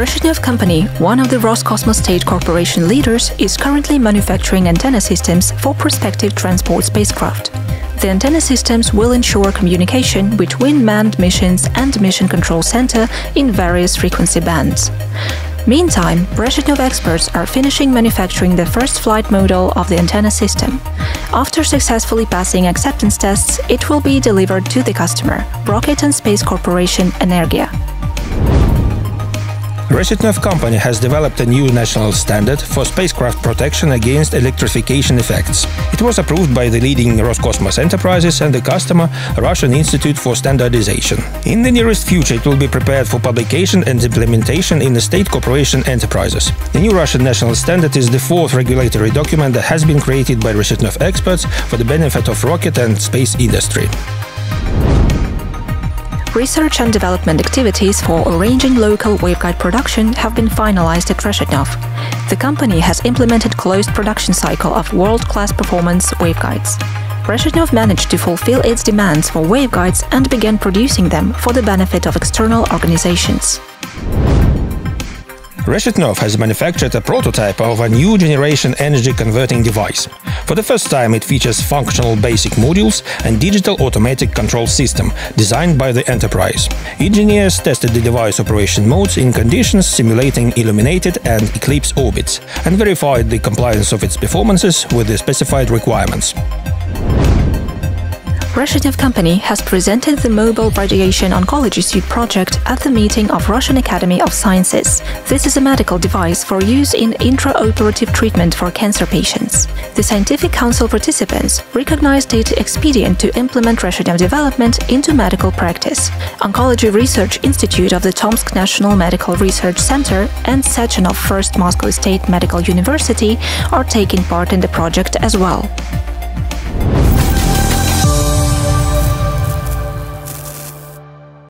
Reshetnev Company, one of the Roscosmos State Corporation leaders, is currently manufacturing antenna systems for prospective transport spacecraft. The antenna systems will ensure communication between manned missions and Mission Control Center in various frequency bands. Meantime, Reshetnev experts are finishing manufacturing the first flight model of the antenna system. After successfully passing acceptance tests, it will be delivered to the customer, Rocket and Space Corporation Energia. Reshetnev company has developed a new national standard for spacecraft protection against electrification effects. It was approved by the leading Roscosmos enterprises and the customer, Russian Institute for Standardization. In the nearest future, it will be prepared for publication and implementation in the state corporation enterprises. The new Russian national standard is the fourth regulatory document that has been created by Reshetnev experts for the benefit of rocket and space industry. Research and development activities for arranging local waveguide production have been finalized at Reshetnev. The company has implemented closed production cycle of world-class performance waveguides. Reshetnev managed to fulfill its demands for waveguides and began producing them for the benefit of external organizations. Reshetnev has manufactured a prototype of a new generation energy converting device. For the first time it features functional basic modules and digital automatic control system designed by the enterprise. Engineers tested the device operation modes in conditions simulating illuminated and eclipse orbits and verified the compliance of its performances with the specified requirements. Reshetnev Company has presented the Mobile Radiation Oncology Suite project at the meeting of Russian Academy of Sciences. This is a medical device for use in intraoperative treatment for cancer patients. The scientific council participants recognized it expedient to implement Reshetnev development into medical practice. Oncology Research Institute of the Tomsk National Medical Research Center and Sechenov First Moscow State Medical University are taking part in the project as well.